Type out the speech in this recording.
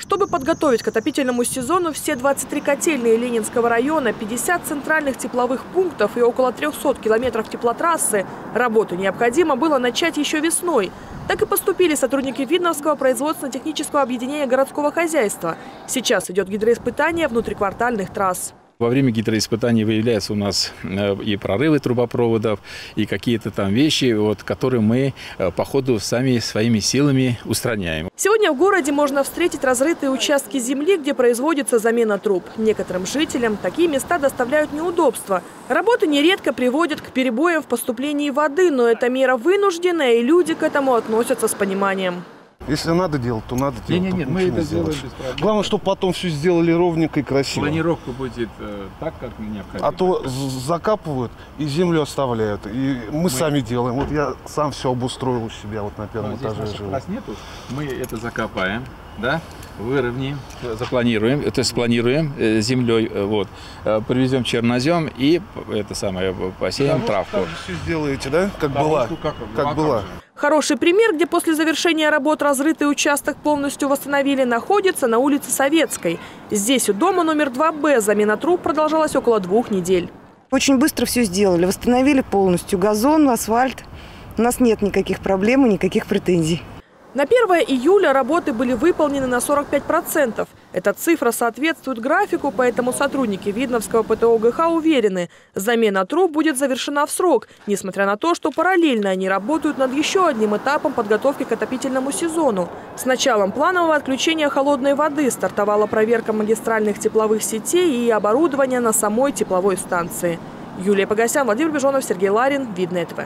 Чтобы подготовить к отопительному сезону все 23 котельные Ленинского района, 50 центральных тепловых пунктов и около 300 километров теплотрассы, работу необходимо было начать еще весной. Так и поступили сотрудники Видновского производственно-технического объединения городского хозяйства. Сейчас идет гидроиспытание внутриквартальных трасс. Во время гидроиспытаний выявляются у нас э, и прорывы трубопроводов, и какие-то там вещи, вот, которые мы э, по ходу сами своими силами устраняем. Сегодня в городе можно встретить разрытые участки земли, где производится замена труб. Некоторым жителям такие места доставляют неудобства. Работы нередко приводят к перебоям в поступлении воды, но это мера вынужденная, и люди к этому относятся с пониманием. Если надо делать, то надо делать. Нет, нет, то мы это сделаем без проблем. Главное, чтобы потом все сделали ровненько и красиво. Планировка будет э, так, как необходимо. А то закапывают и землю оставляют. И мы, сами делаем. Вот я сам все обустроил у себя вот на первом здесь этаже наших живу. трасс нету, мы это закопаем, да, выровняем, запланируем, это спланируем э, землей, э, вот, э, привезем чернозем и это самое э, посеем травку. Так же все сделаете, да? Как Да, была. вот как- Как была. же? Хороший пример, где после завершения работ разрытый участок полностью восстановили, находится на улице Советской. Здесь у дома номер 2Б замена труб продолжалась около двух недель. Очень быстро все сделали, восстановили полностью газон, асфальт. У нас нет никаких проблем и никаких претензий. На 1 июля работы были выполнены на 45%. Эта цифра соответствует графику, поэтому сотрудники Видновского ПТО ГХ уверены, замена труб будет завершена в срок, несмотря на то, что параллельно они работают над еще одним этапом подготовки к отопительному сезону. С началом планового отключения холодной воды стартовала проверка магистральных тепловых сетей и оборудования на самой тепловой станции. Юлия Погосян, Владимир Бежонов, Сергей Ларин, Видное ТВ.